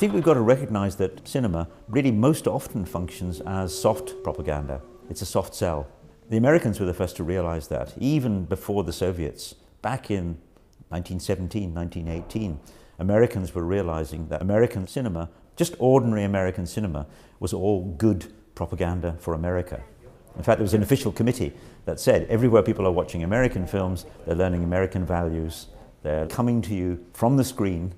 think we've got to recognize that cinema really most often functions as soft propaganda. It's a soft sell. The Americans were the first to realize that, even before the Soviets. Back in 1917, 1918, Americans were realizing that American cinema, just ordinary American cinema, was all good propaganda for America. In fact, there was an official committee that said everywhere people are watching American films, they're learning American values, they're coming to you from the screen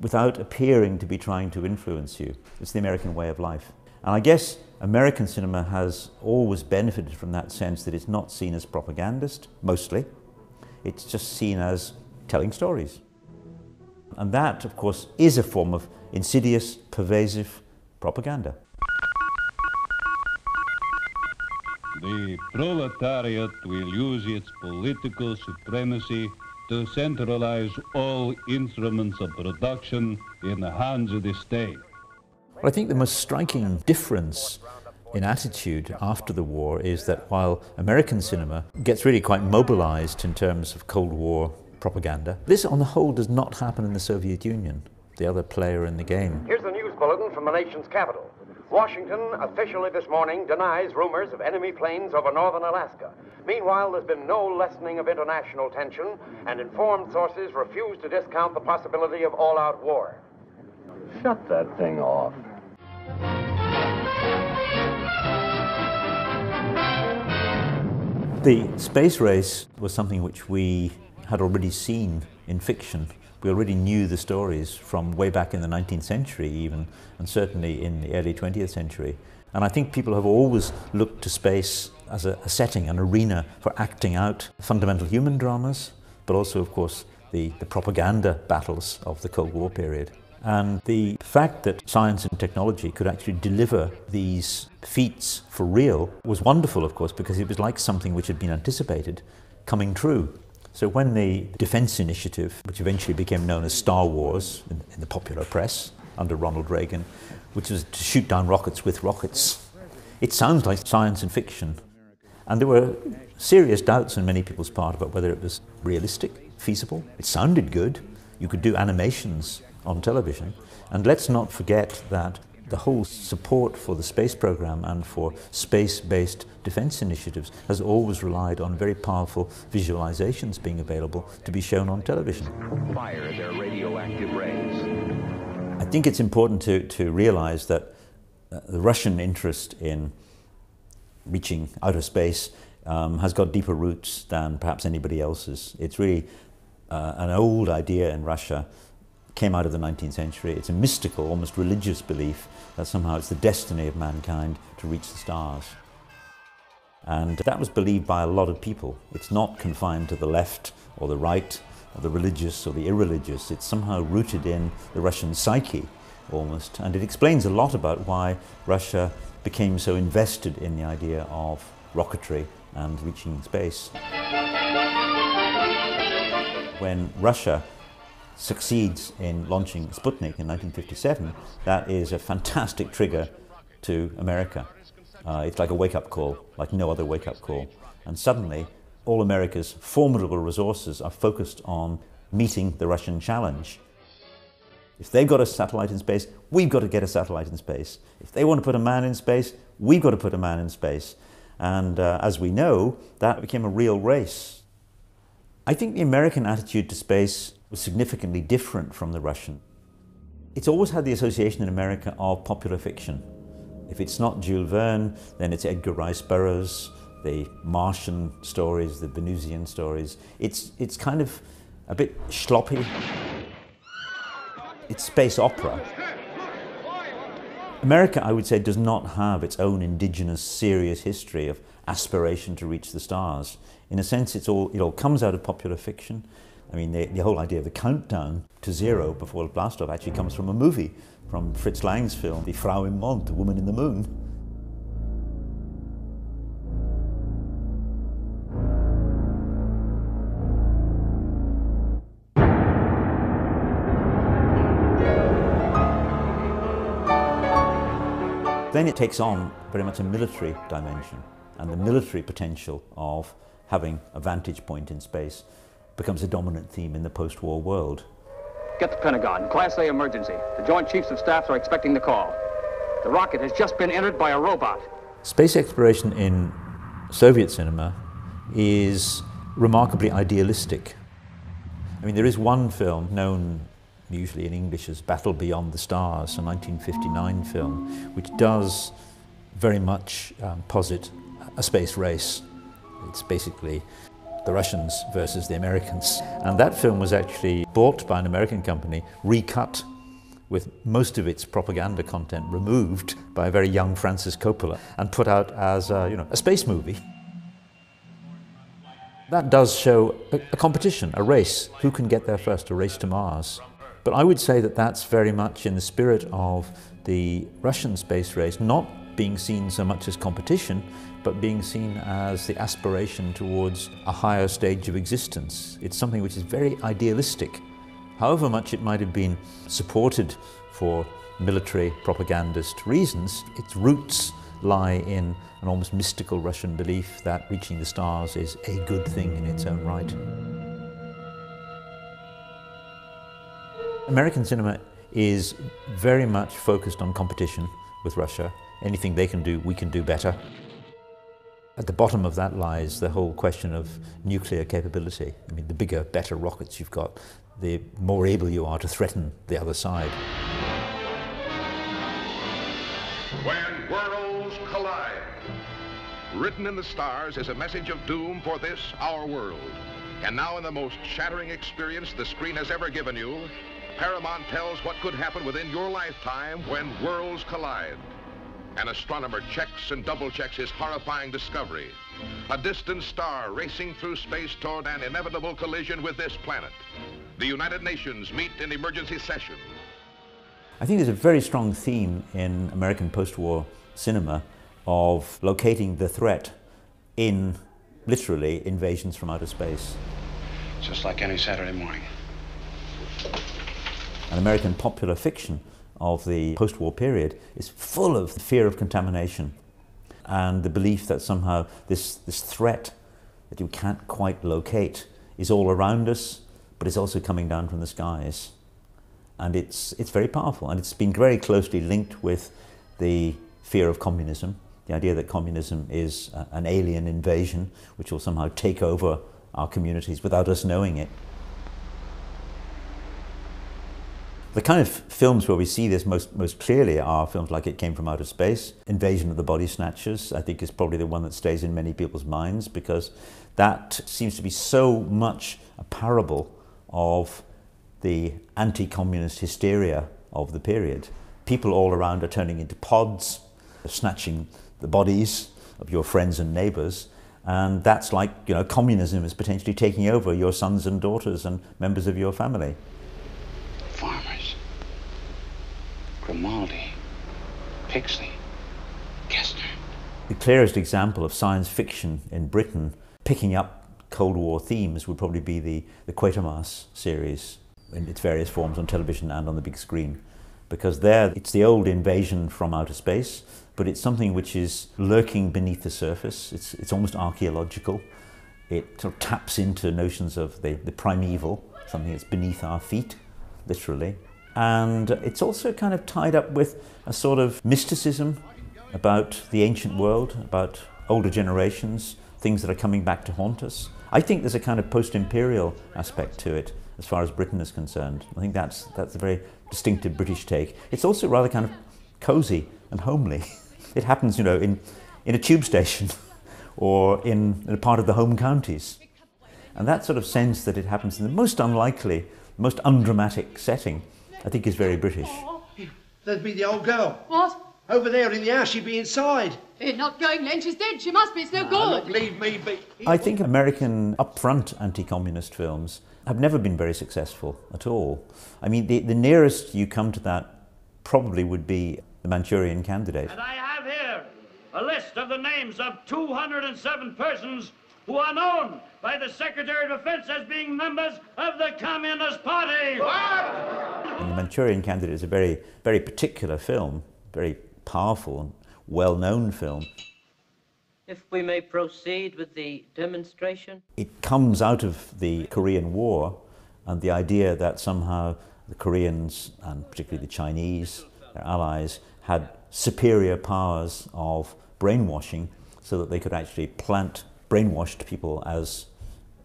without appearing to be trying to influence you. It's the American way of life. And I guess American cinema has always benefited from that sense that it's not seen as propagandist, mostly. It's just seen as telling stories. And that, of course, is a form of insidious, pervasive propaganda. The proletariat will use its political supremacy to centralize all instruments of production in the hands of the state. Well, I think the most striking difference in attitude after the war is that while American cinema gets really quite mobilized in terms of Cold War propaganda, this on the whole does not happen in the Soviet Union, the other player in the game. Here's the news bulletin from the nation's capital. Washington officially this morning denies rumors of enemy planes over northern Alaska. Meanwhile, there's been no lessening of international tension, and informed sources refuse to discount the possibility of all out war. Shut that thing off. The space race was something which we had already seen in fiction. We already knew the stories from way back in the 19th century, even, and certainly in the early 20th century. And I think people have always looked to space as a, a setting, an arena for acting out fundamental human dramas, but also, of course, the, the propaganda battles of the Cold War period. And the fact that science and technology could actually deliver these feats for real was wonderful, of course, because it was like something which had been anticipated coming true. So when the Defense Initiative, which eventually became known as Star Wars in, in, the popular press under Ronald Reagan, which was to shoot down rockets with rockets, it sounds like science and fiction. And there were serious doubts on many people's part about whether it was realistic, feasible. It sounded good. You could do animations on television. And let's not forget that the whole support for the space program and for space-based defense initiatives has always relied on very powerful visualizations being available to be shown on television. Fire their radioactive rays. I think it's important to, to realize that uh, the Russian interest in reaching outer space um, has got deeper roots than perhaps anybody else's. It's really uh, an old idea in Russia came out of the 19th century. It's a mystical, almost religious belief that somehow it's the destiny of mankind to reach the stars. And that was believed by a lot of people. It's not confined to the left or the right or the religious or the irreligious. It's somehow rooted in the Russian psyche almost. And it explains a lot about why Russia became so invested in the idea of rocketry and reaching space. When Russia succeeds in launching Sputnik in 1957, that is a fantastic trigger to America. Uh, it's like a wake-up call, like no other wake-up call. And suddenly, all America's formidable resources are focused on meeting the Russian challenge. If they've got a satellite in space, we've got to get a satellite in space. If they want to put a man in space, we've got to put a man in space. And uh, as we know, that became a real race. I think the American attitude to space was significantly different from the Russian. It's always had the association in America of popular fiction. If it's not Jules Verne, then it's Edgar Rice Burroughs, the Martian stories, the Venusian stories. It's, it's kind of a bit sloppy. It's space opera. America, I would say, does not have its own indigenous serious history of aspiration to reach the stars. In a sense, it's all, it all comes out of popular fiction. I mean, the, the whole idea of the countdown to zero before blastoff actually comes from a movie, from Fritz Lang's film, Die Frau im Mond, The Woman in the Moon. Then it takes on very much a military dimension and the military potential of having a vantage point in space becomes a dominant theme in the post-war world. Get the Pentagon. Class A emergency. The Joint Chiefs of Staffs are expecting the call. The rocket has just been entered by a robot. Space exploration in Soviet cinema is remarkably idealistic. I mean, there is one film known usually in English as Battle Beyond the Stars, a 1959 film, which does very much um, posit a space race. It's basically the Russians versus the Americans. And that film was actually bought by an American company, recut with most of its propaganda content removed by a very young Francis Coppola and put out as a, you know, a space movie. That does show a, a competition, a race. Who can get there first, a race to Mars? But I would say that that's very much in the spirit of the Russian space race, not being seen so much as competition, but being seen as the aspiration towards a higher stage of existence. It's something which is very idealistic. However much it might have been supported for military propagandist reasons, its roots lie in an almost mystical Russian belief that reaching the stars is a good thing in its own right. American cinema is very much focused on competition with Russia. Anything they can do, we can do better. At the bottom of that lies the whole question of nuclear capability. I mean, the bigger, better rockets you've got, the more able you are to threaten the other side. When worlds collide. Written in the stars is a message of doom for this, our world. And now in the most shattering experience the screen has ever given you, Paramount tells what could happen within your lifetime when worlds collide. An astronomer checks and double checks his horrifying discovery. A distant star racing through space toward an inevitable collision with this planet. The United Nations meet in emergency session. I think there's a very strong theme in American post-war cinema of locating the threat in, literally, invasions from outer space. Just like any Saturday morning. An American popular fiction of the post-war period is full of fear of contamination and the belief that somehow this, this threat that you can't quite locate is all around us, but it's also coming down from the skies. And it's, it's very powerful, and it's been very closely linked with the fear of communism, the idea that communism is an alien invasion which will somehow take over our communities without us knowing it. The kind of films where we see this most, most clearly are films like It Came From Outer Space. Invasion of the Body Snatchers, I think, is probably the one that stays in many people's minds because that seems to be so much a parable of the anti communist hysteria of the period. People all around are turning into pods, snatching the bodies of your friends and neighbors. And that's like, you know, communism is potentially taking over your sons and daughters and members of your family. Grimaldi. Pixley. Kestner. The clearest example of science fiction in Britain picking up Cold War themes would probably be the, the Quatermass series in its various forms on television and on the big screen. Because there, it's the old invasion from outer space, but it's something which is lurking beneath the surface. It's, it's almost archaeological. It sort of taps into notions of the, the primeval, something that's beneath our feet, literally. And it's also kind of tied up with a sort of mysticism about the ancient world, about older generations, things that are coming back to haunt us. I think there's a kind of post-imperial aspect to it as far as Britain is concerned. I think that's, that's a very distinctive British take. It's also rather kind of cosy and homely. It happens, you know, in, in a tube station or in, in a part of the home counties. And that sort of sense that it happens in the most unlikely, most undramatic setting, I think he's very British. Oh. There'd be the old girl. What? Over there in the house, she'd be inside. You're not going, Len. She's dead. She must be. It's no good. look, leave me be. I think American upfront anti-communist films have never been very successful at all. I mean, the, the nearest you come to that probably would be The Manchurian Candidate. And I have here a list of the names of 207 persons who are known by the Secretary of Defense as being members of the Communist Party. And The Manchurian Candidate is a very, very particular film, very powerful and well-known film. If we may proceed with the demonstration. It comes out of the Korean War and the idea that somehow the Koreans and particularly the Chinese, their allies, had superior powers of brainwashing so that they could actually plant brainwashed people as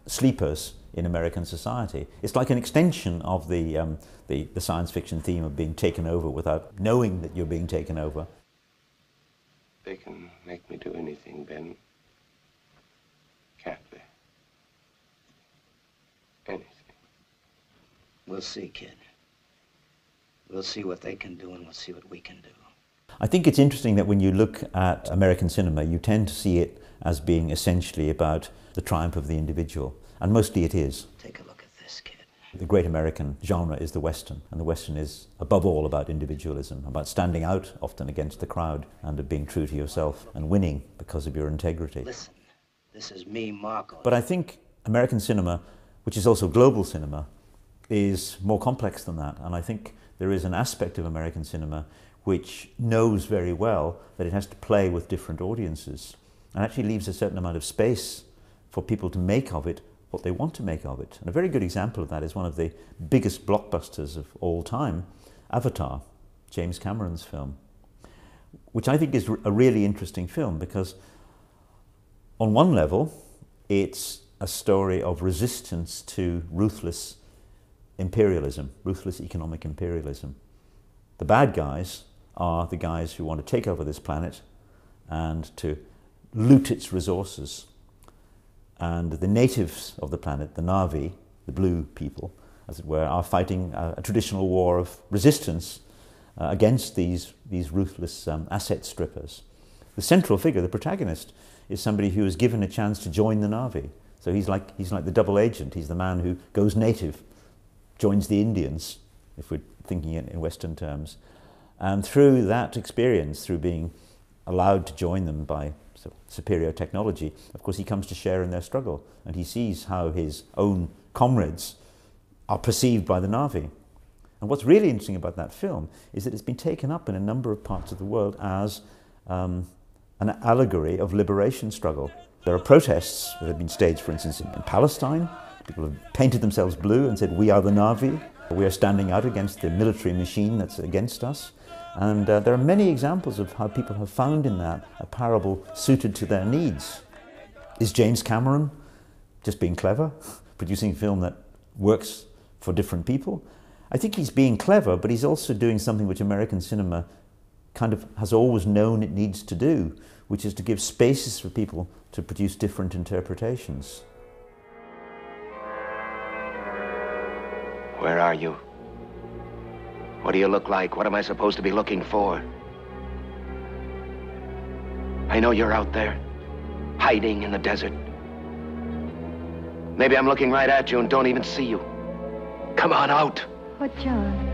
sleepers in American society. It's like an extension of the, um, the, the, science fiction theme of being taken over without knowing that you're being taken over. They can make me do anything, Ben. Can't they? Anything. We'll see, kid. We'll see what they can do and we'll see what we can do. I think it's interesting that when you look at American cinema, you tend to see it as being essentially about the triumph of the individual. And mostly it is. Take a look at this, kid. The great American genre is the Western, and the Western is above all about individualism, about standing out often against the crowd and of being true to yourself and winning because of your integrity. Listen, this is me, Marco. But I think American cinema, which is also global cinema, is more complex than that. And I think there is an aspect of American cinema which knows very well that it has to play with different audiences and actually leaves a certain amount of space for people to make of it what they want to make of it. And a very good example of that is one of the biggest blockbusters of all time, Avatar, James Cameron's film, which I think is a really interesting film because on one level, it's a story of resistance to ruthless imperialism, ruthless economic imperialism. The bad guys are the guys who want to take over this planet and to loot its resources and the natives of the planet, the Na'vi, the blue people, as it were, are fighting a, a traditional war of resistance uh, against these, these ruthless um, asset strippers. The central figure, the protagonist, is somebody who is given a chance to join the Na'vi. So he's like, he's like the double agent. He's the man who goes native, joins the Indians, if we're thinking in, in Western terms. And through that experience, through being allowed to join them by superior technology, of course he comes to share in their struggle and he sees how his own comrades are perceived by the Na'vi. And what's really interesting about that film is that it's been taken up in a number of parts of the world as um, an allegory of liberation struggle. There are protests that have been staged, for instance, in, in Palestine. People have painted themselves blue and said, we are the Na'vi. We are standing out against the military machine that's against us. And uh, there are many examples of how people have found in that a parable suited to their needs. Is James Cameron just being clever, producing a film that works for different people? I think he's being clever, but he's also doing something which American cinema kind of has always known it needs to do, which is to give spaces for people to produce different interpretations. Where are you? What do you look like? What am I supposed to be looking for? I know you're out there, hiding in the desert. Maybe I'm looking right at you and don't even see you. Come on out. What, John?